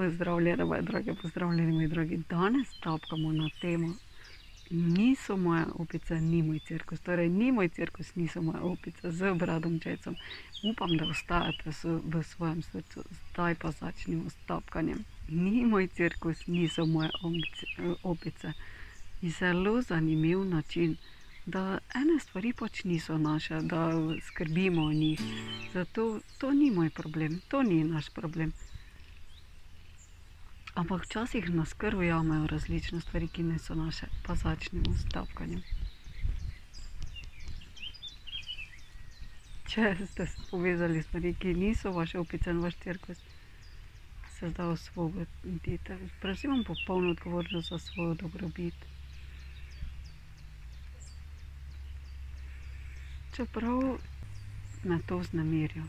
Pozdravljene, moje drage, pozdravljeni, moji dragi. Danes tapkamo na temo Niso moje opice, ni moj cirkus. Torej, ni moj cirkus, niso moje opice z Bradom Čecom. Upam, da ostajate v svojem srcu. Zdaj pa začnimo s tapkanjem. Ni moj cirkus, niso moje opice. Zelo zanimiv način, da ene stvari pač niso naše, da skrbimo o njih. Zato to ni moj problem, to ni naš problem. Ampak včasih nas kar ujamejo različne stvari, ki niso naše. Pa začnimo s tapkanjem. Če ste povezali stvari, ki niso vaše opice in vaš cirkus, se zdaj osvobodite. Prevzemam popolno odgovornost za svojo dobrobit. Čeprav me to vznemirja,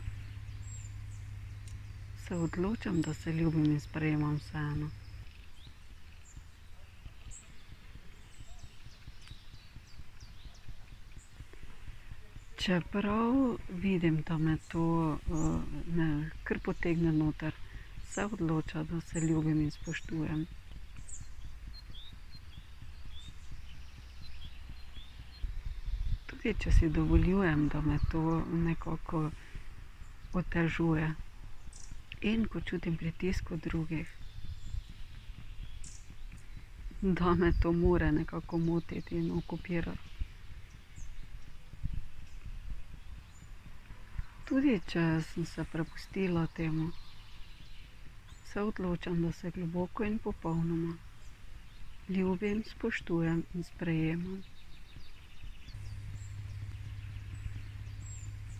se odločam, da se ljubim in sprejemam vseeno. Čeprav vidim, da me to me kar potegne noter, se odloča, da se ljubim in spoštujem. Tudi če si dovoljujem, da me to nekako otežuje. In ko čutim pritisk od drugih, da me to mora nekako motiti in okupirati. Tudi če sem se prepustila temu, se odločam, da se globoko in popolnoma ljubim, spoštujem in sprejemam.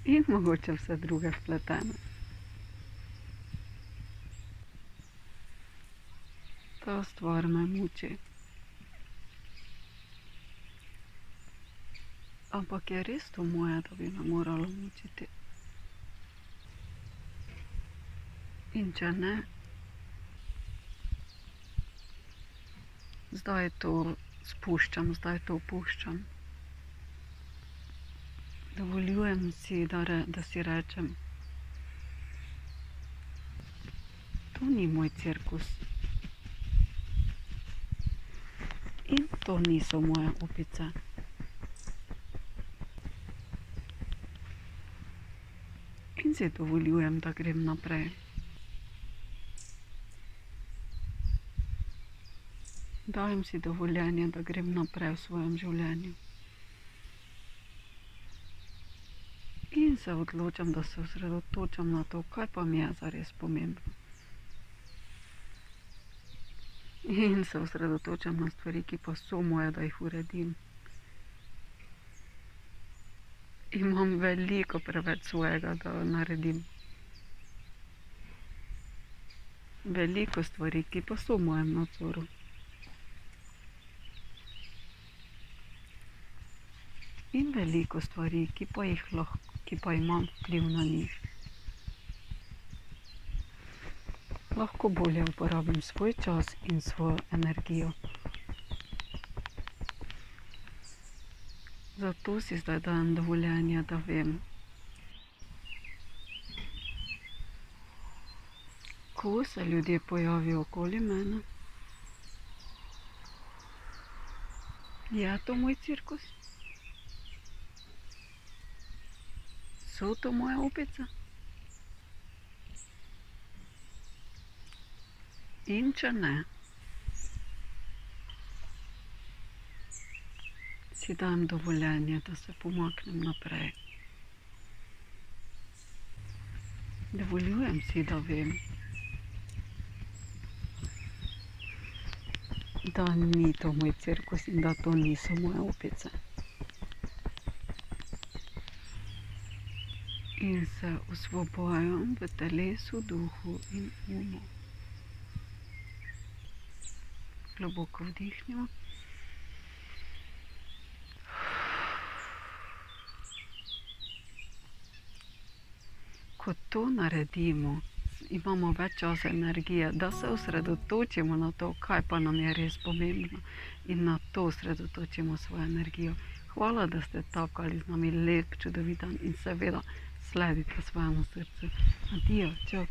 In mogoče vse druge vpletene. Ta stvar me muči. Ampak je res to moje, da bi me moralo mučiti? In če ne, zdaj to spuščam, zdaj to puščam. Dovoljujem si, da da si rečem: To ni moj cirkus. In to niso moje opice. In si dovoljujem, da grem naprej. Dajem si dovoljenje, da grem naprej v svojem življenju. In se odločam, da se osredotočam na to, kaj pa mi je zares pomembno. In se osredotočam na stvari, ki pa so moje, da jih uredim. Imam veliko preveč svojega, da naredim. Veliko stvari, ki pa so v mojem nadzoru. In veliko stvari, ki pa jih ki pa imam vpliv na njih. Lahko bolje uporabim svoj čas in svojo energijo. Zato si zdaj dajem dovoljenje, da vem, ko se ljudje pojavijo okoli mene, je to moj cirkus? So to moje opice? In če ne, si dam dovoljenje, da se pomaknem naprej. Dovoljujem si, da vem, da ni to moj cirkus in da to niso moje opice. In se osvobojam v telesu, duhu in umu. Globoko vdihnimo. Ko to naredimo, imamo več časa, energije, da se osredotočimo na to, kaj pa nam je res pomembno, in na to osredotočimo svojo energijo. Hvala, da ste tapkali z nami lep, čudovit dan in seveda sledite svojemu srcu. Adijo, čao.